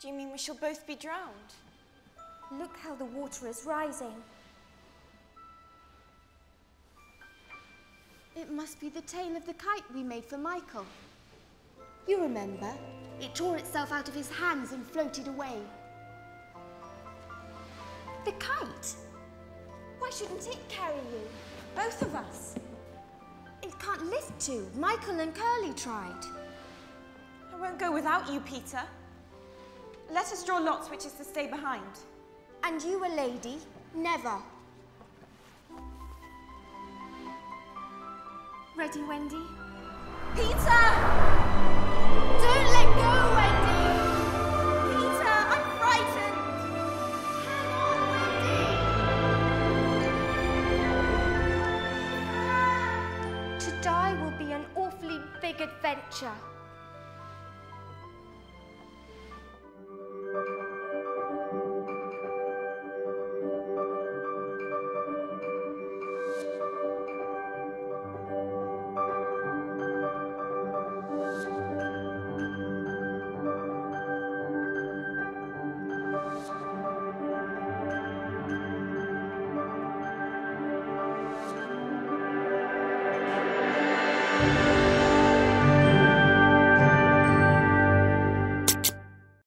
Do you mean we shall both be drowned? Look how the water is rising. It must be the tail of the kite we made for Michael. You remember? It tore itself out of his hands and floated away. The kite? Why shouldn't it carry you? Both of us. It can't lift two. Michael and Curly tried. I won't go without you, Peter. Let us draw lots which is to stay behind. And you a lady? Never. Ready, Wendy? Peter! Don't let go, Wendy! Peter, I'm frightened! Hang on, Wendy! To die will be an awfully big adventure. Bye.